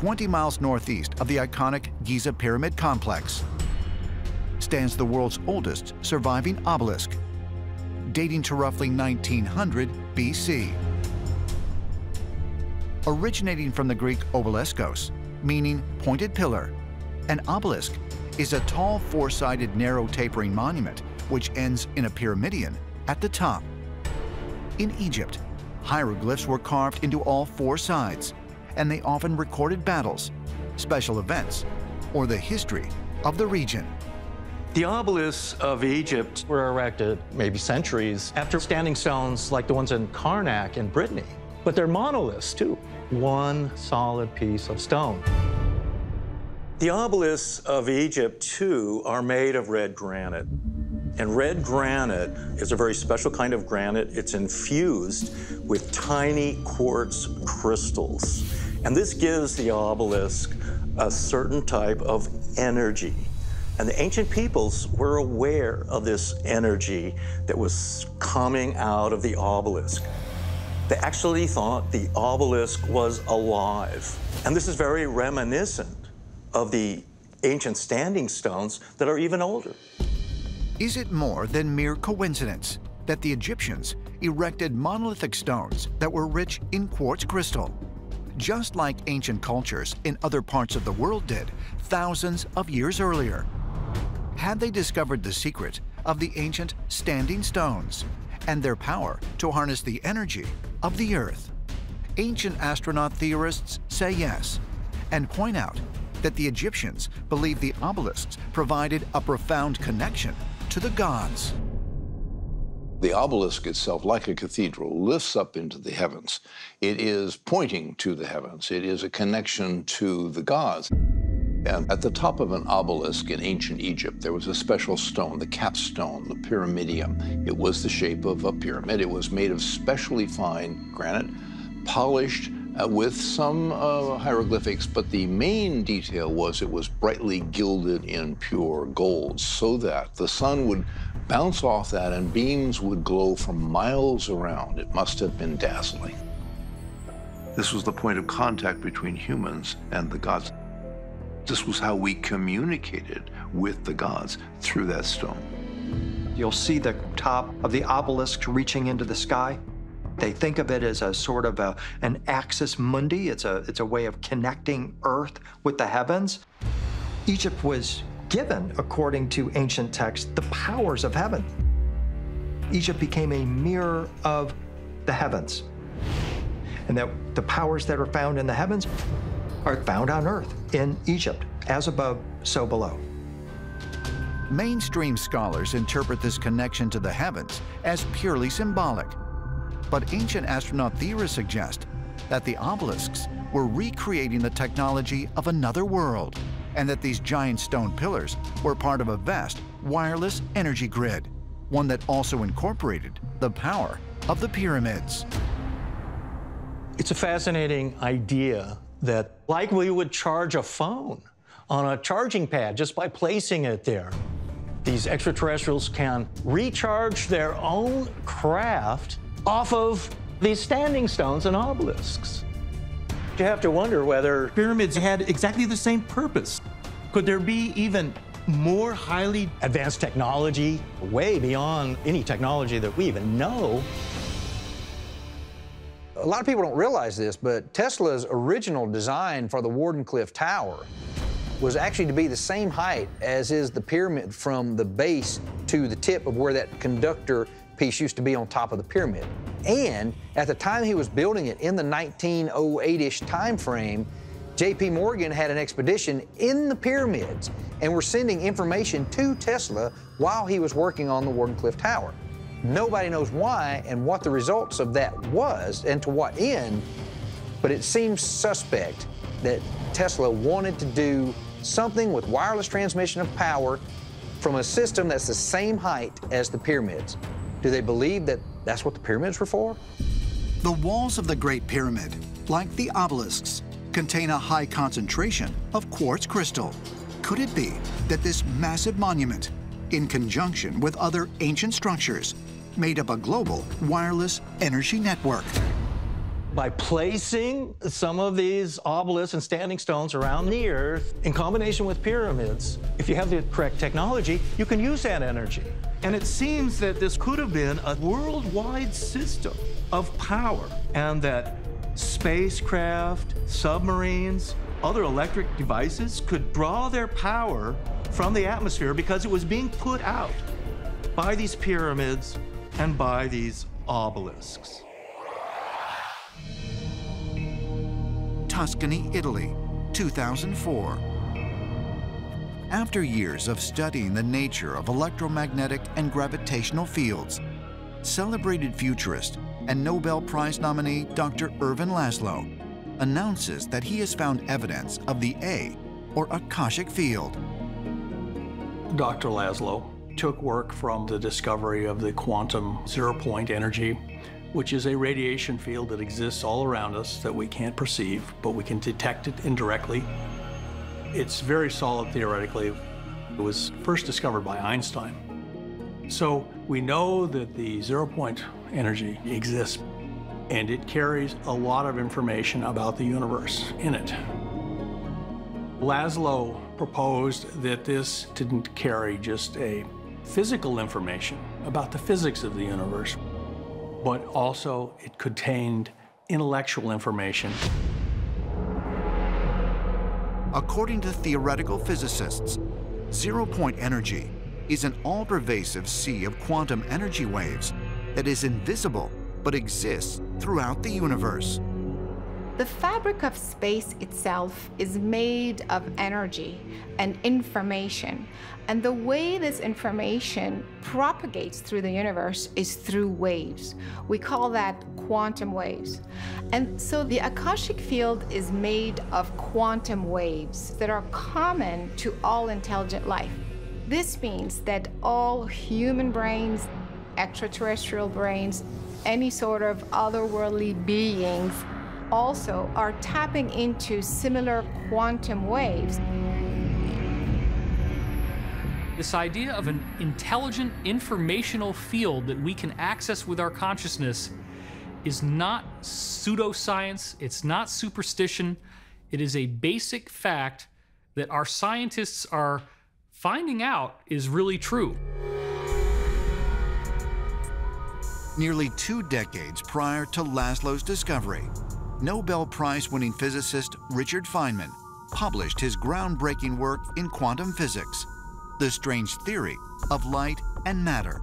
20 miles northeast of the iconic Giza Pyramid Complex, stands the world's oldest surviving obelisk, dating to roughly 1900 BC. Originating from the Greek obeliskos, meaning pointed pillar, an obelisk is a tall four-sided narrow tapering monument which ends in a pyramidion at the top. In Egypt, hieroglyphs were carved into all four sides, and they often recorded battles, special events, or the history of the region. The obelisks of Egypt were erected maybe centuries after standing stones like the ones in Carnac in Brittany. But they're monoliths, too. One solid piece of stone. The obelisks of Egypt, too, are made of red granite. And red granite is a very special kind of granite. It's infused with tiny quartz crystals. And this gives the obelisk a certain type of energy. And the ancient peoples were aware of this energy that was coming out of the obelisk. They actually thought the obelisk was alive. And this is very reminiscent of the ancient standing stones that are even older. Is it more than mere coincidence that the Egyptians erected monolithic stones that were rich in quartz crystal? Just like ancient cultures in other parts of the world did thousands of years earlier. Had they discovered the secret of the ancient standing stones and their power to harness the energy of the Earth? Ancient astronaut theorists say yes and point out that the Egyptians believed the obelisks provided a profound connection to the gods. The obelisk itself, like a cathedral, lifts up into the heavens. It is pointing to the heavens. It is a connection to the gods. And at the top of an obelisk in ancient Egypt, there was a special stone, the capstone, the pyramidium. It was the shape of a pyramid. It was made of specially fine granite, polished uh, with some uh, hieroglyphics, but the main detail was it was brightly gilded in pure gold so that the sun would bounce off that and beams would glow from miles around. It must have been dazzling. This was the point of contact between humans and the gods. This was how we communicated with the gods through that stone. You'll see the top of the obelisk reaching into the sky. They think of it as a sort of a, an axis mundi. It's a, it's a way of connecting Earth with the heavens. Egypt was given, according to ancient texts, the powers of heaven. Egypt became a mirror of the heavens. And that the powers that are found in the heavens are found on Earth, in Egypt, as above, so below. Mainstream scholars interpret this connection to the heavens as purely symbolic but ancient astronaut theorists suggest that the obelisks were recreating the technology of another world, and that these giant stone pillars were part of a vast wireless energy grid, one that also incorporated the power of the pyramids. It's a fascinating idea that, like we would charge a phone on a charging pad just by placing it there, these extraterrestrials can recharge their own craft off of these standing stones and obelisks. You have to wonder whether pyramids had exactly the same purpose. Could there be even more highly advanced technology, way beyond any technology that we even know? A lot of people don't realize this, but Tesla's original design for the Wardenclyffe Tower was actually to be the same height as is the pyramid from the base to the tip of where that conductor piece used to be on top of the pyramid. And at the time he was building it in the 1908-ish time frame, J.P. Morgan had an expedition in the pyramids and were sending information to Tesla while he was working on the Wardenclyffe Tower. Nobody knows why and what the results of that was and to what end, but it seems suspect that Tesla wanted to do something with wireless transmission of power from a system that's the same height as the pyramids. Do they believe that that's what the pyramids were for? The walls of the Great Pyramid, like the obelisks, contain a high concentration of quartz crystal. Could it be that this massive monument, in conjunction with other ancient structures, made up a global wireless energy network? by placing some of these obelisks and standing stones around the Earth in combination with pyramids. If you have the correct technology, you can use that energy. And it seems that this could have been a worldwide system of power, and that spacecraft, submarines, other electric devices could draw their power from the atmosphere because it was being put out by these pyramids and by these obelisks. Tuscany, Italy, 2004. After years of studying the nature of electromagnetic and gravitational fields, celebrated futurist and Nobel Prize nominee Dr. Ervin Laszlo announces that he has found evidence of the A, or Akashic field. Dr. Laszlo took work from the discovery of the quantum zero-point energy which is a radiation field that exists all around us that we can't perceive, but we can detect it indirectly. It's very solid theoretically. It was first discovered by Einstein. So we know that the zero-point energy exists, and it carries a lot of information about the universe in it. Laszlo proposed that this didn't carry just a physical information about the physics of the universe, but also it contained intellectual information. According to theoretical physicists, zero-point energy is an all-pervasive sea of quantum energy waves that is invisible but exists throughout the universe. The fabric of space itself is made of energy and information. And the way this information propagates through the universe is through waves. We call that quantum waves. And so the Akashic field is made of quantum waves that are common to all intelligent life. This means that all human brains, extraterrestrial brains, any sort of otherworldly beings also are tapping into similar quantum waves. This idea of an intelligent informational field that we can access with our consciousness is not pseudoscience, it's not superstition, it is a basic fact that our scientists are finding out is really true. Nearly two decades prior to Laszlo's discovery, Nobel Prize winning physicist Richard Feynman published his groundbreaking work in quantum physics, The Strange Theory of Light and Matter.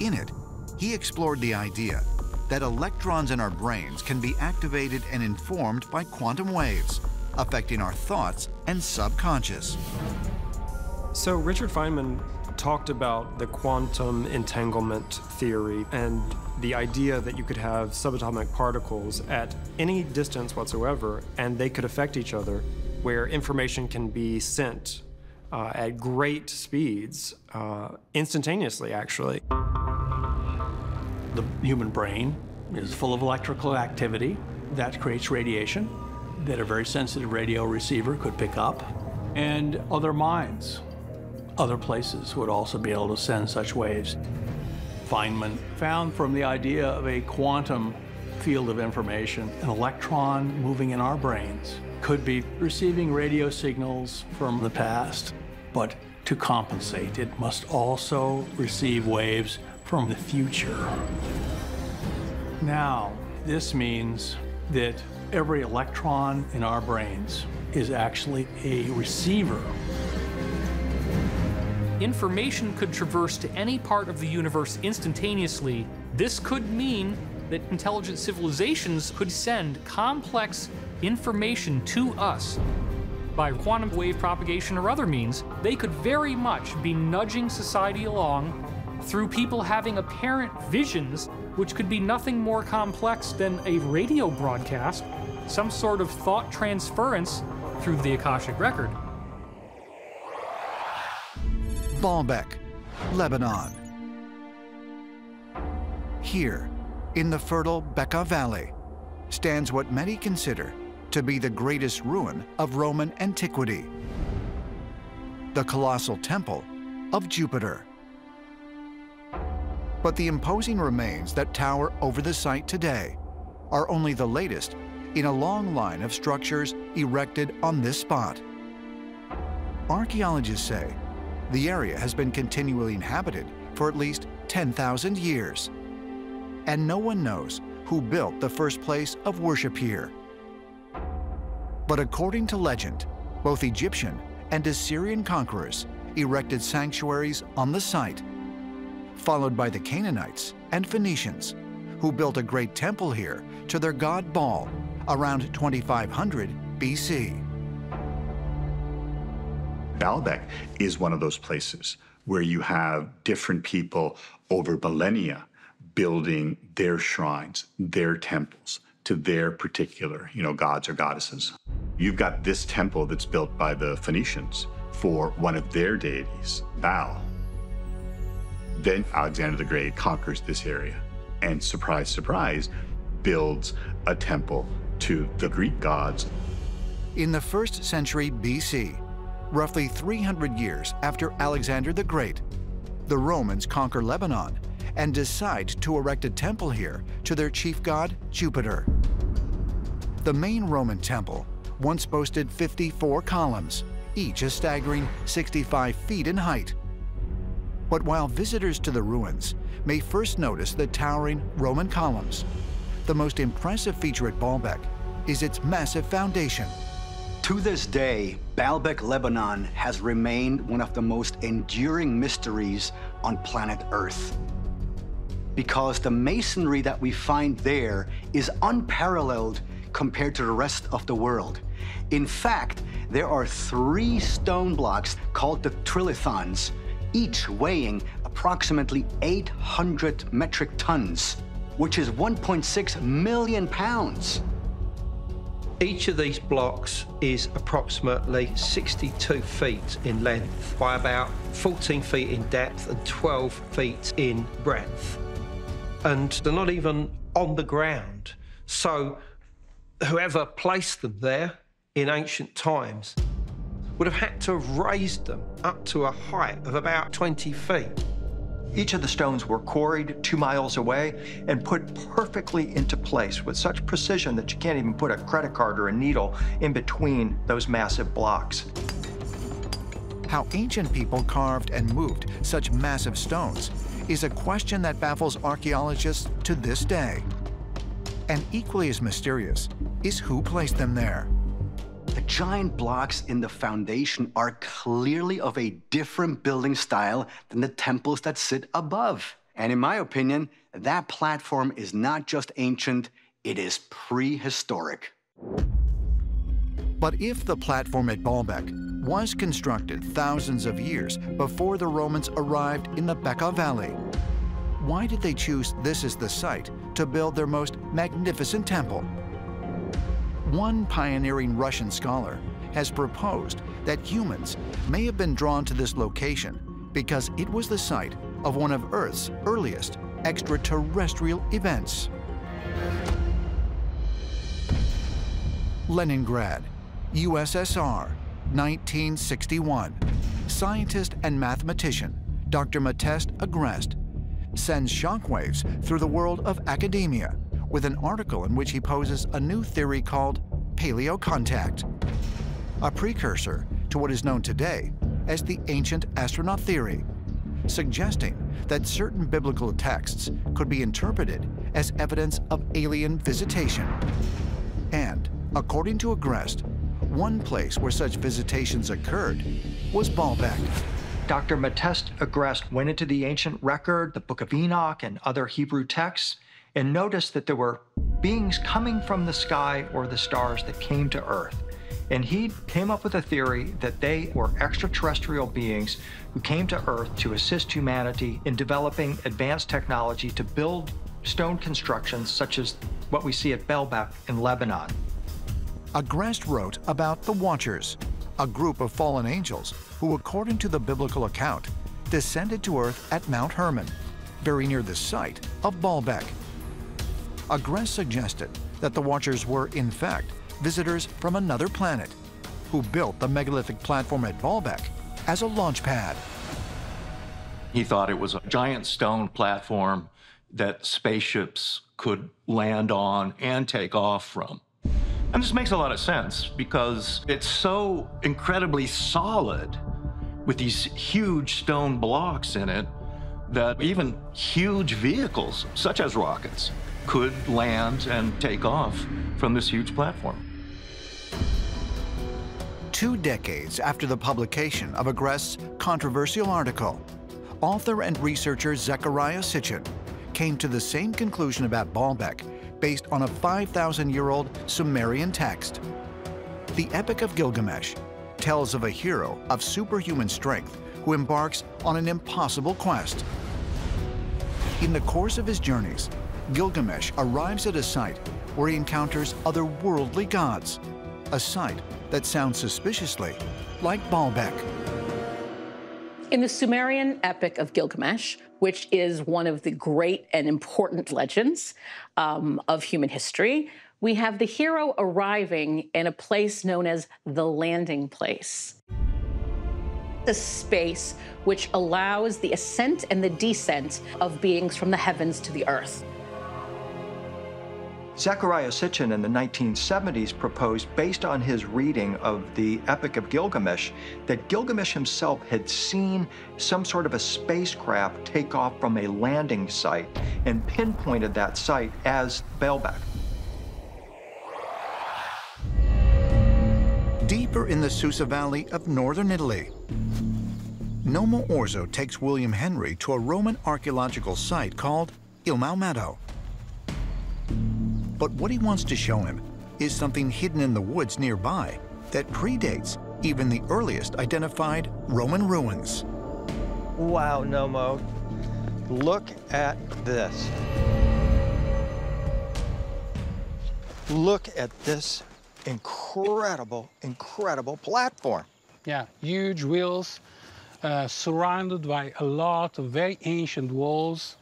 In it, he explored the idea that electrons in our brains can be activated and informed by quantum waves, affecting our thoughts and subconscious. So, Richard Feynman talked about the quantum entanglement theory and the idea that you could have subatomic particles at any distance whatsoever and they could affect each other, where information can be sent uh, at great speeds, uh, instantaneously, actually. The human brain is full of electrical activity that creates radiation that a very sensitive radio receiver could pick up, and other minds other places would also be able to send such waves. Feynman found from the idea of a quantum field of information, an electron moving in our brains could be receiving radio signals from the past, but to compensate, it must also receive waves from the future. Now, this means that every electron in our brains is actually a receiver information could traverse to any part of the universe instantaneously, this could mean that intelligent civilizations could send complex information to us. By quantum wave propagation or other means, they could very much be nudging society along through people having apparent visions, which could be nothing more complex than a radio broadcast, some sort of thought transference through the Akashic Record. Baalbek, Lebanon. Here, in the fertile Bekaa Valley, stands what many consider to be the greatest ruin of Roman antiquity, the colossal temple of Jupiter. But the imposing remains that tower over the site today are only the latest in a long line of structures erected on this spot. Archaeologists say the area has been continually inhabited for at least 10,000 years. And no one knows who built the first place of worship here. But according to legend, both Egyptian and Assyrian conquerors erected sanctuaries on the site, followed by the Canaanites and Phoenicians, who built a great temple here to their god Baal around 2500 BC. Baalbek is one of those places where you have different people over millennia building their shrines, their temples to their particular, you know, gods or goddesses. You've got this temple that's built by the Phoenicians for one of their deities, Baal. Then Alexander the Great conquers this area and surprise, surprise, builds a temple to the Greek gods. In the first century BC, roughly 300 years after Alexander the Great, the Romans conquer Lebanon and decide to erect a temple here to their chief god, Jupiter. The main Roman temple once boasted 54 columns, each a staggering 65 feet in height. But while visitors to the ruins may first notice the towering Roman columns, the most impressive feature at Baalbek is its massive foundation. To this day, Baalbek, Lebanon has remained one of the most enduring mysteries on planet Earth. Because the masonry that we find there is unparalleled compared to the rest of the world. In fact, there are three stone blocks called the trilithons, each weighing approximately 800 metric tons, which is 1.6 million pounds. Each of these blocks is approximately 62 feet in length by about 14 feet in depth and 12 feet in breadth. And they're not even on the ground. So whoever placed them there in ancient times would have had to have raised them up to a height of about 20 feet. Each of the stones were quarried two miles away and put perfectly into place with such precision that you can't even put a credit card or a needle in between those massive blocks. How ancient people carved and moved such massive stones is a question that baffles archaeologists to this day. And equally as mysterious is who placed them there. Giant blocks in the foundation are clearly of a different building style than the temples that sit above. And in my opinion, that platform is not just ancient, it is prehistoric. But if the platform at Baalbek was constructed thousands of years before the Romans arrived in the Bekaa Valley, why did they choose this as the site to build their most magnificent temple? One pioneering Russian scholar has proposed that humans may have been drawn to this location because it was the site of one of Earth's earliest extraterrestrial events. Leningrad, USSR, 1961. Scientist and mathematician Dr. Matest Agrest sends shockwaves through the world of academia with an article in which he poses a new theory called paleocontact, a precursor to what is known today as the ancient astronaut theory, suggesting that certain biblical texts could be interpreted as evidence of alien visitation. And, according to Agrest, one place where such visitations occurred was Baalbek. Dr. Matest Agrest went into the ancient record, the Book of Enoch, and other Hebrew texts, and noticed that there were beings coming from the sky or the stars that came to Earth. And he came up with a theory that they were extraterrestrial beings who came to Earth to assist humanity in developing advanced technology to build stone constructions such as what we see at Baalbek in Lebanon. Agrest wrote about the Watchers, a group of fallen angels who, according to the biblical account, descended to Earth at Mount Hermon, very near the site of Baalbek. Agrest suggested that the Watchers were, in fact, visitors from another planet who built the megalithic platform at Baalbek as a launch pad. He thought it was a giant stone platform that spaceships could land on and take off from. And this makes a lot of sense because it's so incredibly solid with these huge stone blocks in it that even huge vehicles, such as rockets, could land and take off from this huge platform. Two decades after the publication of Agrest's controversial article, author and researcher Zecharia Sitchin came to the same conclusion about Baalbek based on a 5,000-year-old Sumerian text. The Epic of Gilgamesh tells of a hero of superhuman strength who embarks on an impossible quest. In the course of his journeys, Gilgamesh arrives at a site where he encounters otherworldly gods, a site that sounds suspiciously like Baalbek. In the Sumerian Epic of Gilgamesh, which is one of the great and important legends um, of human history, we have the hero arriving in a place known as the landing place. The space which allows the ascent and the descent of beings from the heavens to the earth. Zecharia Sitchin in the 1970s proposed, based on his reading of the Epic of Gilgamesh, that Gilgamesh himself had seen some sort of a spacecraft take off from a landing site and pinpointed that site as Baalbek. Deeper in the Susa Valley of northern Italy, Nomo Orzo takes William Henry to a Roman archaeological site called Il Maometto. But what he wants to show him is something hidden in the woods nearby that predates even the earliest identified Roman ruins. Wow, Nomo. Look at this. Look at this incredible, incredible platform. Yeah, huge wheels uh, surrounded by a lot of very ancient walls.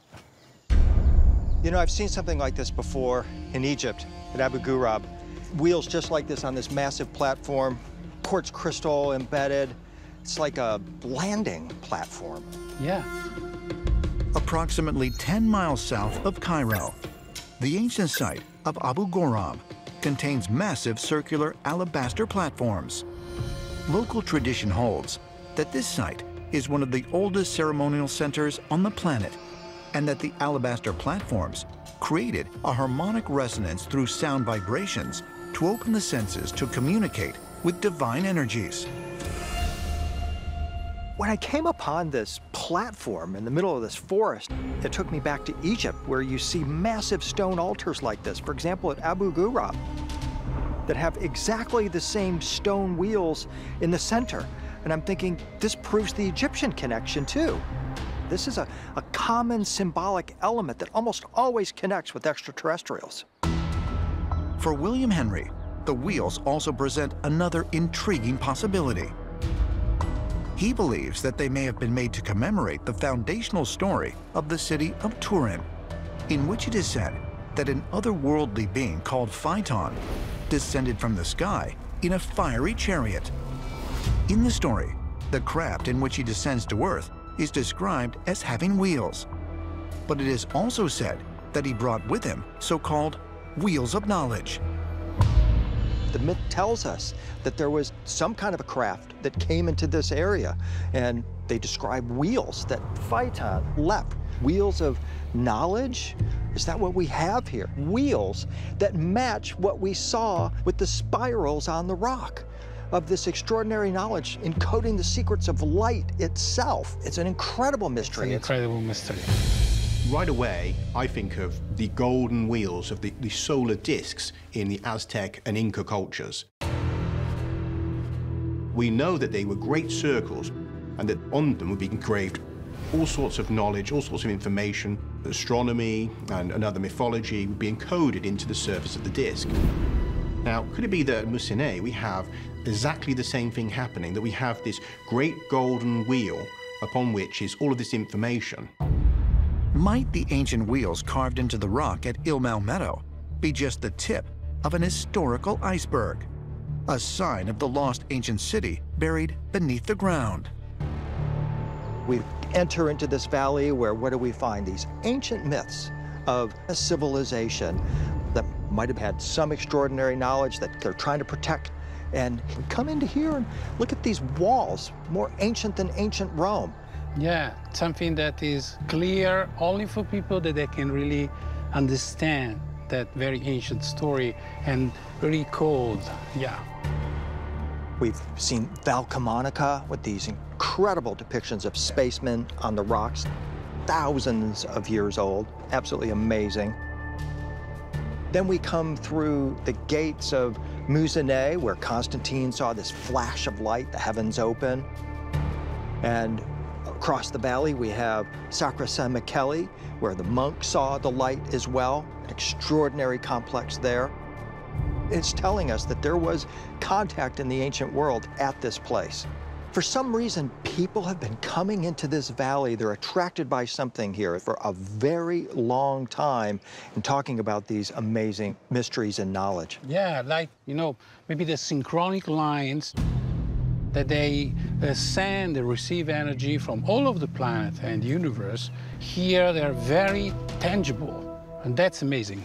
You know, I've seen something like this before in Egypt, at Abu Ghurab. Wheels just like this on this massive platform, quartz crystal embedded. It's like a landing platform. Yeah. Approximately 10 miles south of Cairo, the ancient site of Abu Ghurab contains massive circular alabaster platforms. Local tradition holds that this site is one of the oldest ceremonial centers on the planet and that the alabaster platforms created a harmonic resonance through sound vibrations to open the senses to communicate with divine energies. When I came upon this platform in the middle of this forest, it took me back to Egypt, where you see massive stone altars like this. For example, at Abu Ghurab, that have exactly the same stone wheels in the center. And I'm thinking, this proves the Egyptian connection too. This is a, a common symbolic element that almost always connects with extraterrestrials. For William Henry, the wheels also present another intriguing possibility. He believes that they may have been made to commemorate the foundational story of the city of Turin, in which it is said that an otherworldly being called Phaeton descended from the sky in a fiery chariot. In the story, the craft in which he descends to Earth is described as having wheels. But it is also said that he brought with him so-called wheels of knowledge. The myth tells us that there was some kind of a craft that came into this area, and they describe wheels that Phaeton left. Wheels of knowledge? Is that what we have here? Wheels that match what we saw with the spirals on the rock of this extraordinary knowledge encoding the secrets of light itself. It's an incredible mystery. It's an incredible mystery. Right away, I think of the golden wheels of the, the solar discs in the Aztec and Inca cultures. We know that they were great circles and that on them would be engraved all sorts of knowledge, all sorts of information, astronomy and another mythology would be encoded into the surface of the disc. Now, could it be that at Musinè we have exactly the same thing happening, that we have this great golden wheel upon which is all of this information? Might the ancient wheels carved into the rock at Il Maometto be just the tip of an historical iceberg, a sign of the lost ancient city buried beneath the ground? We enter into this valley where what do we find? These ancient myths of a civilization that might have had some extraordinary knowledge that they're trying to protect. And we come into here and look at these walls, more ancient than ancient Rome. Yeah, something that is clear only for people that they can really understand that very ancient story and really cold, yeah. We've seen Valcamonica with these incredible depictions of spacemen on the rocks, thousands of years old, absolutely amazing. Then we come through the gates of Muzinets, where Constantine saw this flash of light, the heavens open. And across the valley, we have Sacra San Michele, where the monks saw the light as well, an extraordinary complex there. It's telling us that there was contact in the ancient world at this place. For some reason, people have been coming into this valley. They're attracted by something here for a very long time and talking about these amazing mysteries and knowledge. Yeah, like, you know, maybe the synchronic lines that they uh, send and receive energy from all of the planet and universe. Here, they're very tangible, and that's amazing.